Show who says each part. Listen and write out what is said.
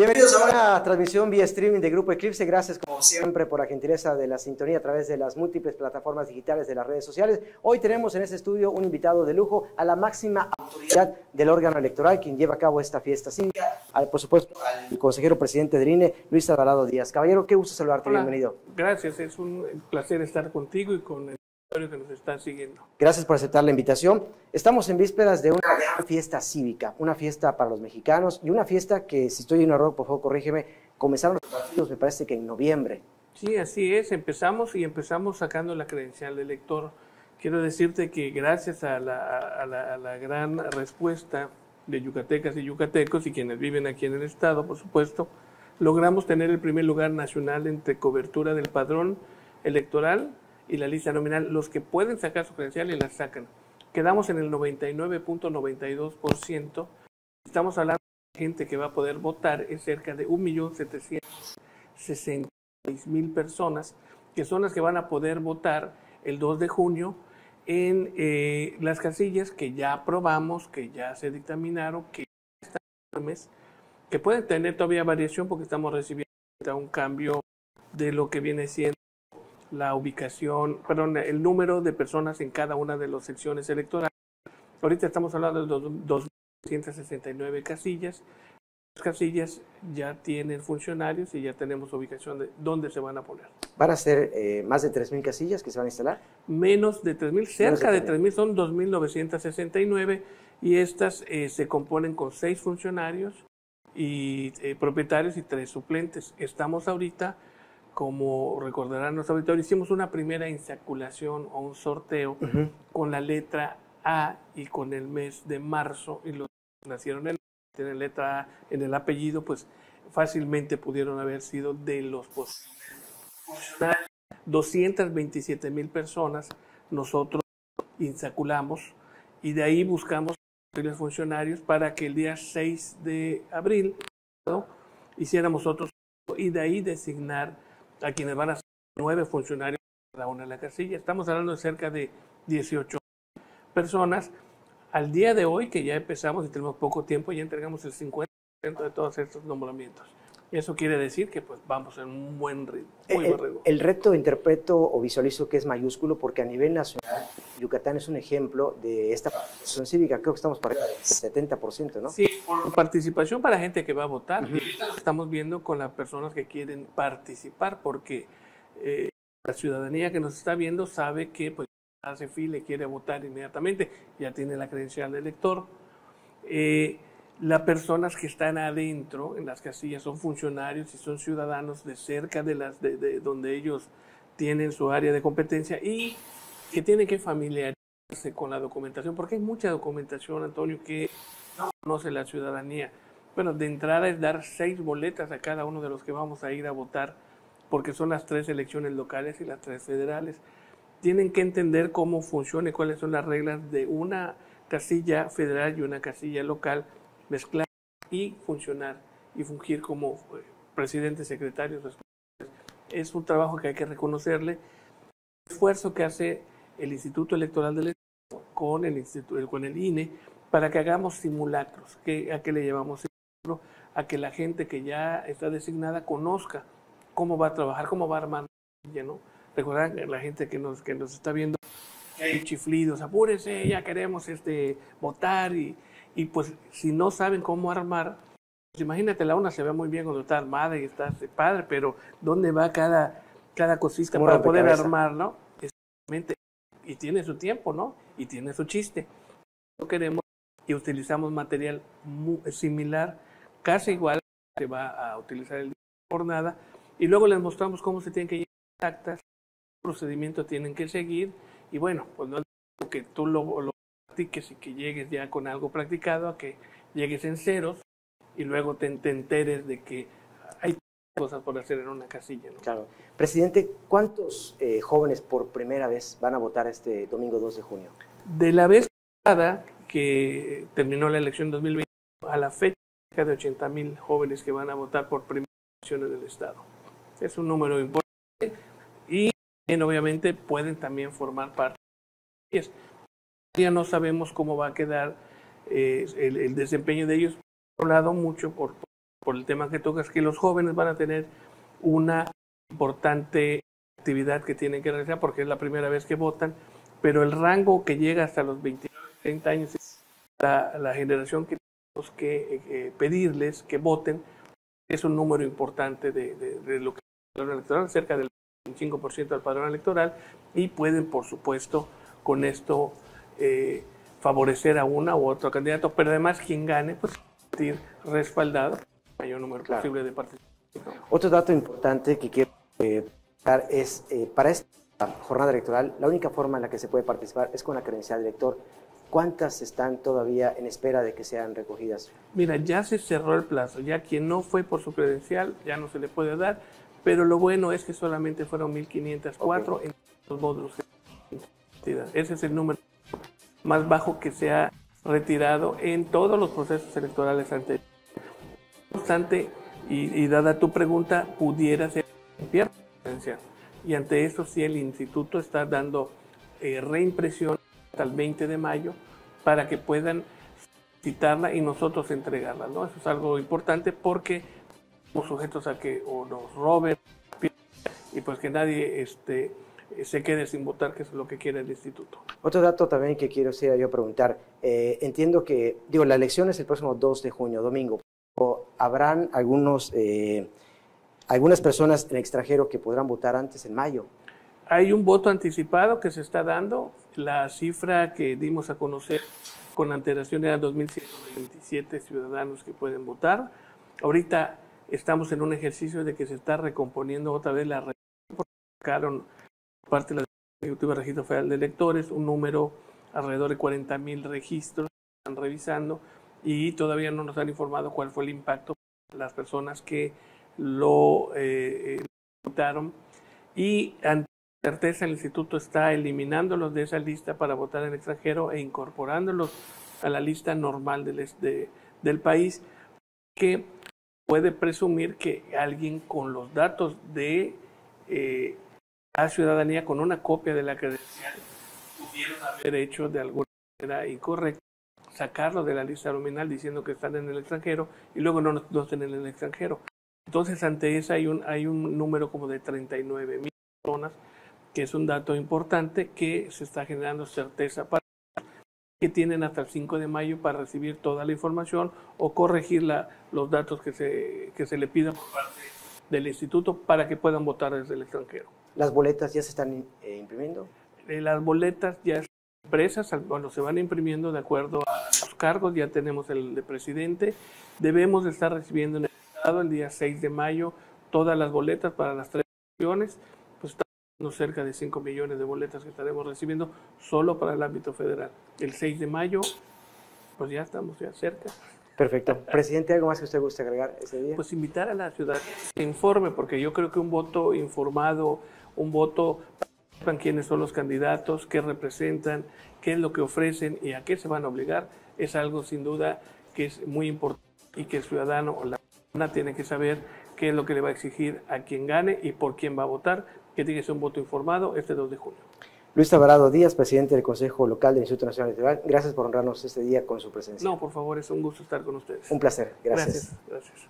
Speaker 1: Bienvenidos a una transmisión vía streaming de Grupo Eclipse. Gracias, como siempre, por la gentileza de la sintonía a través de las múltiples plataformas digitales de las redes sociales. Hoy tenemos en este estudio un invitado de lujo a la máxima autoridad del órgano electoral, quien lleva a cabo esta fiesta cívica, al, por supuesto, al consejero presidente de INE, Luis Alvarado Díaz. Caballero, qué gusto saludarte.
Speaker 2: Hola.
Speaker 1: Bienvenido.
Speaker 2: Gracias, es un placer estar contigo y con el que nos está siguiendo.
Speaker 1: Gracias por aceptar la invitación. Estamos en vísperas de una gran fiesta cívica, una fiesta para los mexicanos y una fiesta que, si estoy en un error, por favor, corrígeme, comenzaron los partidos, me parece que en noviembre.
Speaker 2: Sí, así es, empezamos y empezamos sacando la credencial de elector. Quiero decirte que gracias a la, a la- a la gran respuesta de yucatecas y yucatecos y quienes viven aquí en el estado, por supuesto, logramos tener el primer lugar nacional entre cobertura del padrón electoral y la lista nominal. Los que pueden sacar su credencial y la sacan. Quedamos en el 99.92%. Estamos hablando de gente que va a poder votar, es cerca de 1.766.000 personas, que son las que van a poder votar el 2 de junio en eh, las casillas que ya aprobamos, que ya se dictaminaron, que están firmes, que pueden tener todavía variación porque estamos recibiendo un cambio de lo que viene siendo la ubicación, perdón, el número de personas en cada una de las secciones electorales. Ahorita estamos hablando de dos- 269 casillas. Las casillas ya tienen funcionarios y ya tenemos ubicación de dónde se van a poner.
Speaker 1: Van a ser eh, más de 3.000 casillas que se van a instalar.
Speaker 2: Menos de 3.000, cerca de
Speaker 1: 3.000.
Speaker 2: 3.000 son 2.969 y estas eh, se componen con seis funcionarios y eh, propietarios y tres suplentes. Estamos ahorita, como recordarán los auditores, hicimos una primera insaculación o un sorteo con la letra A y con el mes de marzo y los que nacieron en tienen letra A en el apellido, pues fácilmente pudieron haber sido de los posibles funcionarios. 227 mil personas nosotros insaculamos y de ahí buscamos posibles funcionarios para que el día 6 de abril ¿no? hiciéramos otros y de ahí designar a quienes van a ser nueve funcionarios cada una de la casilla. Estamos hablando de cerca de 18 personas. Al día de hoy, que ya empezamos y tenemos poco tiempo, ya entregamos el 50% de todos estos nombramientos. Eso quiere decir que pues vamos en un buen ritmo, muy
Speaker 1: el,
Speaker 2: buen ritmo.
Speaker 1: el reto interpreto o visualizo que es mayúsculo porque a nivel nacional Yucatán es un ejemplo de esta participación cívica. Creo que estamos para el 70%, ¿no?
Speaker 2: Sí, por participación para gente que va a votar. Estamos viendo con las personas que quieren participar, porque eh, la ciudadanía que nos está viendo sabe que pues, hace fila y quiere votar inmediatamente, ya tiene la credencial de elector. Eh, las personas que están adentro en las casillas son funcionarios y son ciudadanos de cerca de las de, de donde ellos tienen su área de competencia y que tienen que familiarizarse con la documentación, porque hay mucha documentación, Antonio, que no conoce la ciudadanía. Bueno, de entrada es dar seis boletas a cada uno de los que vamos a ir a votar, porque son las tres elecciones locales y las tres federales. Tienen que entender cómo funciona y cuáles son las reglas de una casilla federal y una casilla local, mezclar y funcionar y fungir como eh, presidente, secretarios. Es un trabajo que hay que reconocerle. El esfuerzo que hace el Instituto Electoral del Estado con el, instituto, con el INE para que hagamos simulacros. que ¿A qué le llevamos simulacro? A que la gente que ya está designada conozca cómo va a trabajar, cómo va a armar. ¿no? Recordar la gente que nos, que nos está viendo hay chiflidos, apúrense, ya queremos este, votar y, y pues si no saben cómo armar, pues imagínate, la una se ve muy bien cuando está armada y está padre, pero ¿dónde va cada, cada cosita
Speaker 1: Como
Speaker 2: para poder
Speaker 1: rompecabezas.
Speaker 2: armar, no? Exactamente. Y tiene su tiempo, ¿no? Y tiene su chiste. No queremos y utilizamos material mu- similar, casi igual que va a utilizar el día de jornada, y luego les mostramos cómo se tienen que llevar actas, qué procedimiento tienen que seguir, y bueno, pues no es que tú lo, lo practiques y que llegues ya con algo practicado, a que llegues en ceros y luego te, te enteres de que hay cosas por hacer en una casilla, ¿no?
Speaker 1: Claro. Presidente, ¿cuántos eh, jóvenes por primera vez van a votar este domingo 2 de junio?
Speaker 2: De la vez pasada que terminó la elección 2020 a la fecha, cerca de 80 mil jóvenes que van a votar por primeras elecciones del Estado. Es un número importante y obviamente pueden también formar parte. de no sabemos cómo va a quedar eh, el, desempeño de ellos, por lado mucho por, por el tema que tocas, que los jóvenes van a tener una importante actividad que tienen que realizar porque es la primera vez que votan, pero el rango que llega hasta los 29, 30 años es la, generación que tenemos que eh, pedirles que voten. Es un número importante de, de, lo que es el padrón electoral, cerca del 25% del padrón electoral, y pueden, por supuesto, con esto eh, favorecer a una u otro candidato, pero además quien gane, pues, sentir respaldado mayor número posible de participantes.
Speaker 1: Otro dato importante que quiero eh, dar es, eh, para esta jornada electoral, la única forma en la que se puede participar es con la credencial de elector. ¿Cuántas están todavía en espera de que sean recogidas?
Speaker 2: Mira, ya se cerró el plazo, ya quien no fue por su credencial ya no se le puede dar, pero lo bueno es que solamente fueron 1.504 en los módulos. Ese es el número más bajo que se ha retirado en todos los procesos electorales anteriores. Obstante, y, dada tu pregunta, pudiera ser presencial. Y ante eso, sí, el instituto está dando eh, reimpresión hasta el 20 de mayo para que puedan citarla y nosotros entregarla. ¿no? Eso es algo importante porque somos sujetos a que o nos roben y pues que nadie este, se quede sin votar, que es lo que quiere el instituto.
Speaker 1: Otro dato también que quiero yo preguntar. Eh, entiendo que, digo, la elección es el próximo 2 de junio, domingo habrán algunos, eh, algunas personas en el extranjero que podrán votar antes en mayo.
Speaker 2: Hay un voto anticipado que se está dando. La cifra que dimos a conocer con antelación era 2.127 ciudadanos que pueden votar. Ahorita estamos en un ejercicio de que se está recomponiendo otra vez la sacaron parte de la Ejecutiva Registro Federal de Electores un número alrededor de 40.000 registros están revisando y todavía no nos han informado cuál fue el impacto para las personas que lo eh, eh, votaron. Y ante certeza el instituto está eliminándolos de esa lista para votar en extranjero e incorporándolos a la lista normal del, de, del país, que puede presumir que alguien con los datos de eh, la ciudadanía, con una copia de la credencial, pudieron haber hecho de alguna manera incorrecta sacarlo de la lista nominal diciendo que están en el extranjero y luego no, no estén en el extranjero. Entonces, ante eso hay un, hay un número como de 39 mil personas, que es un dato importante que se está generando certeza para que tienen hasta el 5 de mayo para recibir toda la información o corregir la, los datos que se, que se le pidan por parte del instituto para que puedan votar desde el extranjero.
Speaker 1: ¿Las boletas ya se están eh, imprimiendo?
Speaker 2: Eh, las boletas ya empresas, bueno, se van imprimiendo de acuerdo a los cargos, ya tenemos el de presidente, debemos de estar recibiendo en el Estado el día 6 de mayo todas las boletas para las tres elecciones, pues estamos cerca de 5 millones de boletas que estaremos recibiendo solo para el ámbito federal. El 6 de mayo, pues ya estamos ya cerca.
Speaker 1: Perfecto. Presidente, ¿algo más que usted guste agregar ese día?
Speaker 2: Pues invitar a la ciudad que informe, porque yo creo que un voto informado, un voto sepan quiénes son los candidatos, qué representan, qué es lo que ofrecen y a qué se van a obligar, es algo sin duda que es muy importante y que el ciudadano o la persona tiene que saber qué es lo que le va a exigir a quien gane y por quién va a votar, que tiene que ser un voto informado este 2 de junio.
Speaker 1: Luis Tabarado Díaz, presidente del Consejo Local del Instituto Nacional Electoral, gracias por honrarnos este día con su presencia.
Speaker 2: No, por favor, es un gusto estar con ustedes.
Speaker 1: Un placer, gracias.
Speaker 2: Gracias, gracias.